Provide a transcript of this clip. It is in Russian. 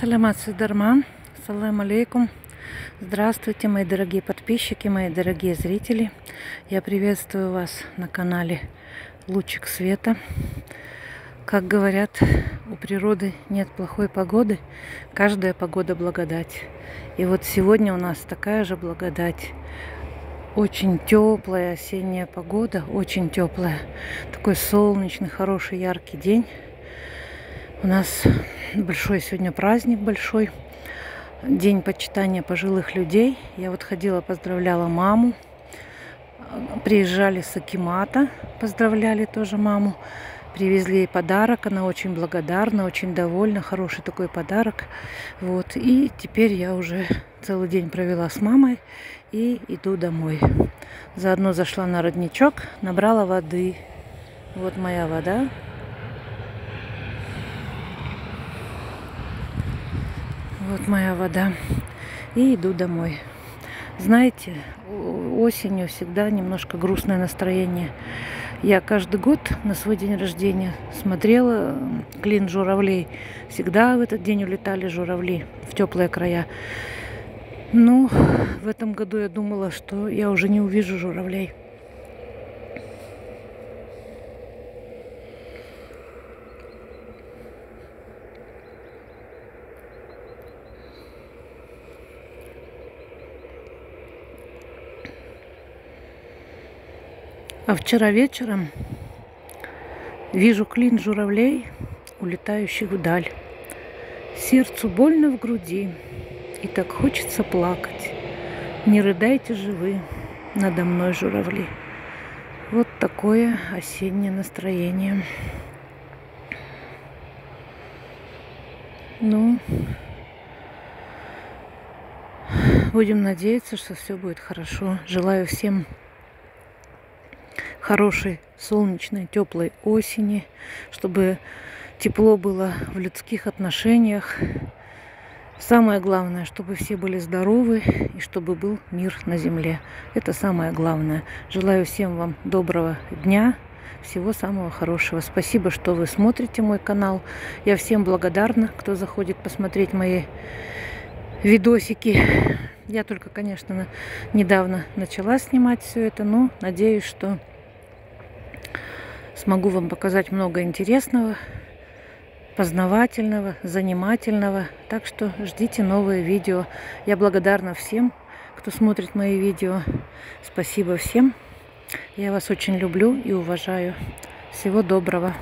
Салямат Сидарман. Салам алейкум. Здравствуйте, мои дорогие подписчики, мои дорогие зрители. Я приветствую вас на канале Лучик Света. Как говорят, у природы нет плохой погоды. Каждая погода благодать. И вот сегодня у нас такая же благодать. Очень теплая осенняя погода, очень теплая. Такой солнечный, хороший, яркий день. У нас большой сегодня праздник большой. День почитания пожилых людей. Я вот ходила, поздравляла маму. Приезжали с Акимата, поздравляли тоже маму. Привезли ей подарок, она очень благодарна, очень довольна, хороший такой подарок. Вот, и теперь я уже целый день провела с мамой и иду домой. Заодно зашла на родничок, набрала воды. Вот моя вода, Вот моя вода. И иду домой. Знаете, осенью всегда немножко грустное настроение. Я каждый год на свой день рождения смотрела клин журавлей. Всегда в этот день улетали журавли в теплые края. Ну, в этом году я думала, что я уже не увижу журавлей. А вчера вечером вижу клин журавлей, улетающих вдаль. Сердцу больно в груди, и так хочется плакать. Не рыдайте же вы надо мной, журавли. Вот такое осеннее настроение. Ну, будем надеяться, что все будет хорошо. Желаю всем хорошей, солнечной, теплой осени, чтобы тепло было в людских отношениях. Самое главное, чтобы все были здоровы и чтобы был мир на земле. Это самое главное. Желаю всем вам доброго дня, всего самого хорошего. Спасибо, что вы смотрите мой канал. Я всем благодарна, кто заходит посмотреть мои видосики. Я только, конечно, недавно начала снимать все это, но надеюсь, что Смогу вам показать много интересного, познавательного, занимательного. Так что ждите новые видео. Я благодарна всем, кто смотрит мои видео. Спасибо всем. Я вас очень люблю и уважаю. Всего доброго.